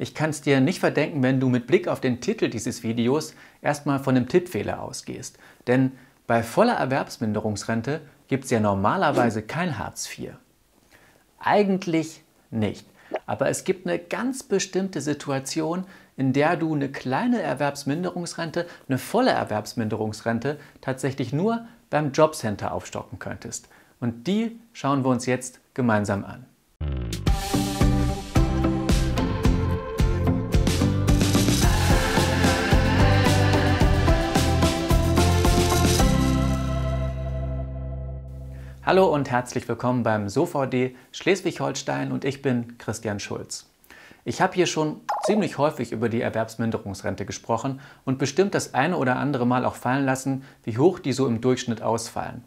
Ich kann es dir nicht verdenken, wenn du mit Blick auf den Titel dieses Videos erstmal von einem Tippfehler ausgehst. Denn bei voller Erwerbsminderungsrente gibt es ja normalerweise kein Hartz IV. Eigentlich nicht. Aber es gibt eine ganz bestimmte Situation, in der du eine kleine Erwerbsminderungsrente, eine volle Erwerbsminderungsrente tatsächlich nur beim Jobcenter aufstocken könntest. Und die schauen wir uns jetzt gemeinsam an. Hallo und herzlich willkommen beim SoVD Schleswig-Holstein und ich bin Christian Schulz. Ich habe hier schon ziemlich häufig über die Erwerbsminderungsrente gesprochen und bestimmt das eine oder andere Mal auch fallen lassen, wie hoch die so im Durchschnitt ausfallen.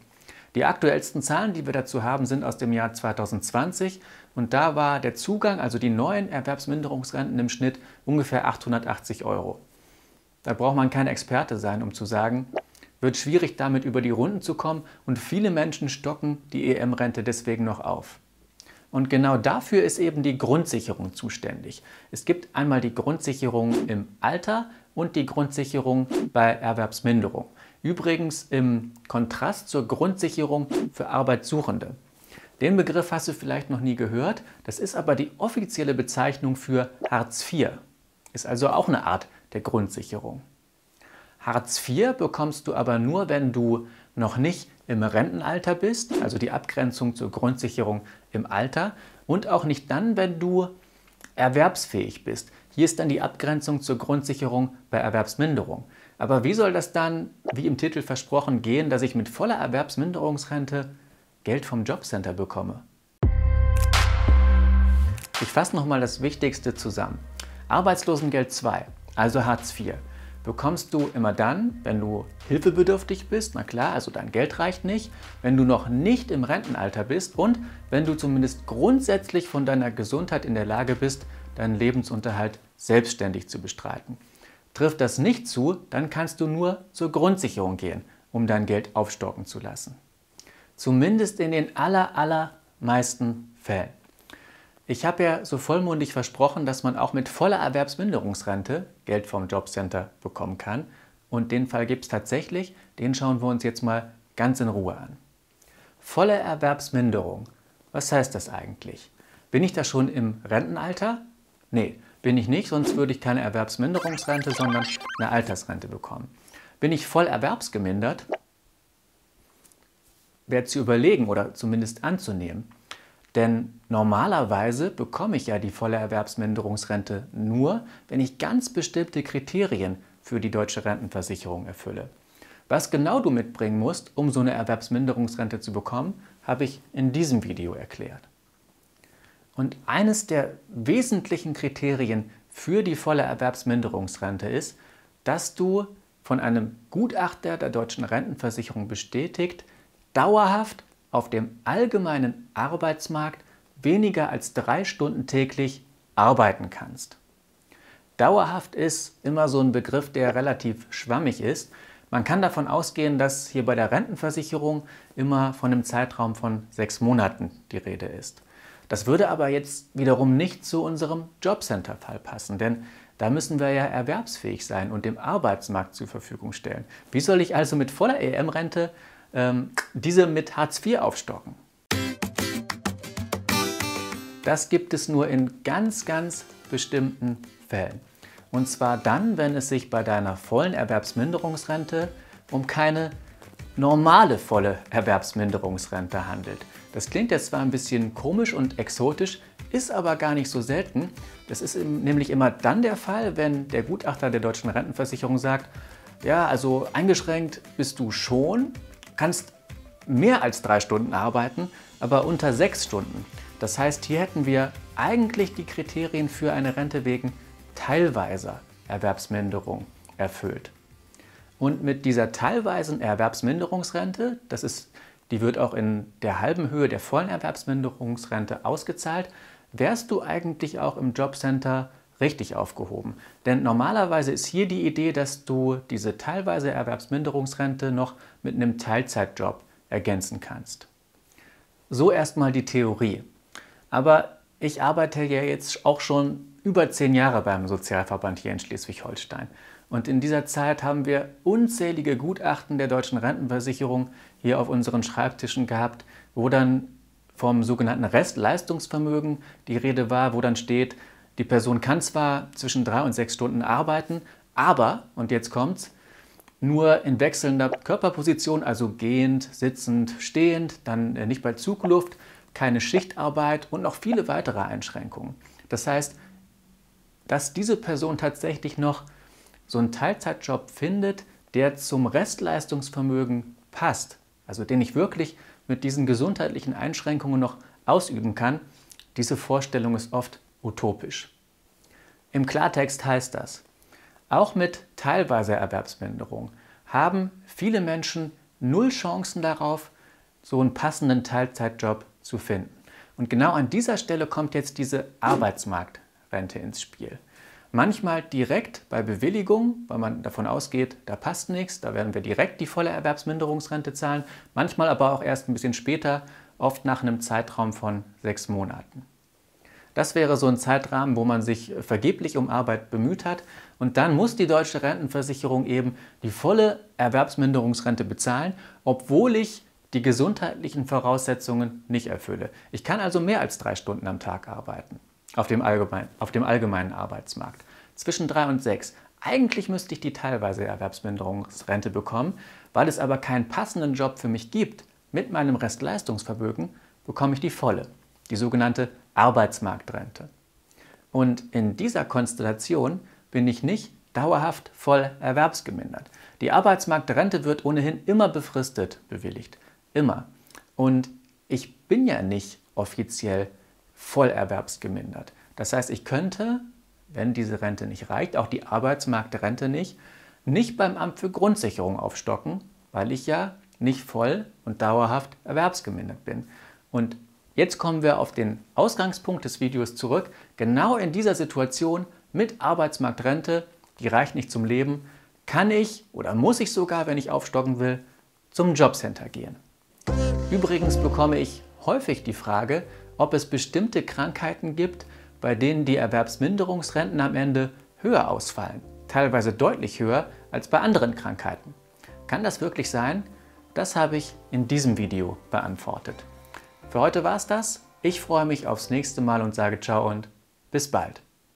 Die aktuellsten Zahlen, die wir dazu haben, sind aus dem Jahr 2020 und da war der Zugang, also die neuen Erwerbsminderungsrenten im Schnitt ungefähr 880 Euro. Da braucht man kein Experte sein, um zu sagen, wird schwierig damit über die Runden zu kommen und viele Menschen stocken die EM-Rente deswegen noch auf. Und genau dafür ist eben die Grundsicherung zuständig. Es gibt einmal die Grundsicherung im Alter und die Grundsicherung bei Erwerbsminderung. Übrigens im Kontrast zur Grundsicherung für Arbeitssuchende. Den Begriff hast du vielleicht noch nie gehört, das ist aber die offizielle Bezeichnung für Hartz IV. Ist also auch eine Art der Grundsicherung. Hartz IV bekommst du aber nur, wenn du noch nicht im Rentenalter bist, also die Abgrenzung zur Grundsicherung im Alter, und auch nicht dann, wenn du erwerbsfähig bist. Hier ist dann die Abgrenzung zur Grundsicherung bei Erwerbsminderung. Aber wie soll das dann, wie im Titel versprochen, gehen, dass ich mit voller Erwerbsminderungsrente Geld vom Jobcenter bekomme? Ich fasse nochmal das Wichtigste zusammen. Arbeitslosengeld 2, also Hartz IV bekommst du immer dann, wenn du hilfebedürftig bist, na klar, also dein Geld reicht nicht, wenn du noch nicht im Rentenalter bist und wenn du zumindest grundsätzlich von deiner Gesundheit in der Lage bist, deinen Lebensunterhalt selbstständig zu bestreiten. Trifft das nicht zu, dann kannst du nur zur Grundsicherung gehen, um dein Geld aufstocken zu lassen. Zumindest in den aller, allermeisten Fällen. Ich habe ja so vollmundig versprochen, dass man auch mit voller Erwerbsminderungsrente Geld vom Jobcenter bekommen kann. Und den Fall gibt es tatsächlich. Den schauen wir uns jetzt mal ganz in Ruhe an. Volle Erwerbsminderung. Was heißt das eigentlich? Bin ich da schon im Rentenalter? Nee, bin ich nicht, sonst würde ich keine Erwerbsminderungsrente, sondern eine Altersrente bekommen. Bin ich voll erwerbsgemindert? Wäre zu überlegen oder zumindest anzunehmen. Denn normalerweise bekomme ich ja die volle Erwerbsminderungsrente nur, wenn ich ganz bestimmte Kriterien für die deutsche Rentenversicherung erfülle. Was genau du mitbringen musst, um so eine Erwerbsminderungsrente zu bekommen, habe ich in diesem Video erklärt. Und eines der wesentlichen Kriterien für die volle Erwerbsminderungsrente ist, dass du von einem Gutachter der deutschen Rentenversicherung bestätigt, dauerhaft auf dem allgemeinen Arbeitsmarkt weniger als drei Stunden täglich arbeiten kannst. Dauerhaft ist immer so ein Begriff, der relativ schwammig ist. Man kann davon ausgehen, dass hier bei der Rentenversicherung immer von einem Zeitraum von sechs Monaten die Rede ist. Das würde aber jetzt wiederum nicht zu unserem Jobcenter-Fall passen, denn da müssen wir ja erwerbsfähig sein und dem Arbeitsmarkt zur Verfügung stellen. Wie soll ich also mit voller EM-Rente diese mit Hartz IV aufstocken. Das gibt es nur in ganz, ganz bestimmten Fällen. Und zwar dann, wenn es sich bei deiner vollen Erwerbsminderungsrente um keine normale volle Erwerbsminderungsrente handelt. Das klingt jetzt zwar ein bisschen komisch und exotisch, ist aber gar nicht so selten. Das ist nämlich immer dann der Fall, wenn der Gutachter der deutschen Rentenversicherung sagt, ja, also eingeschränkt bist du schon, kannst mehr als drei Stunden arbeiten, aber unter sechs Stunden. Das heißt, hier hätten wir eigentlich die Kriterien für eine Rente wegen teilweiser Erwerbsminderung erfüllt. Und mit dieser teilweisen Erwerbsminderungsrente, das ist, die wird auch in der halben Höhe der vollen Erwerbsminderungsrente ausgezahlt, wärst du eigentlich auch im Jobcenter richtig aufgehoben. Denn normalerweise ist hier die Idee, dass du diese teilweise Erwerbsminderungsrente noch mit einem Teilzeitjob ergänzen kannst. So erstmal die Theorie. Aber Ich arbeite ja jetzt auch schon über zehn Jahre beim Sozialverband hier in Schleswig-Holstein. Und in dieser Zeit haben wir unzählige Gutachten der deutschen Rentenversicherung hier auf unseren Schreibtischen gehabt, wo dann vom sogenannten Restleistungsvermögen die Rede war, wo dann steht, die Person kann zwar zwischen drei und sechs Stunden arbeiten, aber, und jetzt kommt's, nur in wechselnder Körperposition, also gehend, sitzend, stehend, dann nicht bei Zugluft, keine Schichtarbeit und noch viele weitere Einschränkungen. Das heißt, dass diese Person tatsächlich noch so einen Teilzeitjob findet, der zum Restleistungsvermögen passt, also den ich wirklich mit diesen gesundheitlichen Einschränkungen noch ausüben kann, diese Vorstellung ist oft utopisch. Im Klartext heißt das, auch mit teilweiser Erwerbsminderung haben viele Menschen null Chancen darauf, so einen passenden Teilzeitjob zu finden. Und genau an dieser Stelle kommt jetzt diese Arbeitsmarktrente ins Spiel. Manchmal direkt bei Bewilligung, weil man davon ausgeht, da passt nichts, da werden wir direkt die volle Erwerbsminderungsrente zahlen. Manchmal aber auch erst ein bisschen später, oft nach einem Zeitraum von sechs Monaten. Das wäre so ein Zeitrahmen, wo man sich vergeblich um Arbeit bemüht hat. Und dann muss die deutsche Rentenversicherung eben die volle Erwerbsminderungsrente bezahlen, obwohl ich die gesundheitlichen Voraussetzungen nicht erfülle. Ich kann also mehr als drei Stunden am Tag arbeiten auf dem, allgemein, auf dem allgemeinen Arbeitsmarkt. Zwischen drei und sechs. Eigentlich müsste ich die teilweise Erwerbsminderungsrente bekommen, weil es aber keinen passenden Job für mich gibt. Mit meinem Restleistungsvermögen bekomme ich die volle, die sogenannte Arbeitsmarktrente. Und in dieser Konstellation bin ich nicht dauerhaft voll erwerbsgemindert. Die Arbeitsmarktrente wird ohnehin immer befristet bewilligt. Immer. Und ich bin ja nicht offiziell voll erwerbsgemindert. Das heißt, ich könnte, wenn diese Rente nicht reicht, auch die Arbeitsmarktrente nicht, nicht beim Amt für Grundsicherung aufstocken, weil ich ja nicht voll und dauerhaft erwerbsgemindert bin. Und Jetzt kommen wir auf den Ausgangspunkt des Videos zurück. Genau in dieser Situation mit Arbeitsmarktrente, die reicht nicht zum Leben, kann ich oder muss ich sogar, wenn ich aufstocken will, zum Jobcenter gehen. Übrigens bekomme ich häufig die Frage, ob es bestimmte Krankheiten gibt, bei denen die Erwerbsminderungsrenten am Ende höher ausfallen, teilweise deutlich höher als bei anderen Krankheiten. Kann das wirklich sein? Das habe ich in diesem Video beantwortet. Für heute war es das. Ich freue mich aufs nächste Mal und sage ciao und bis bald.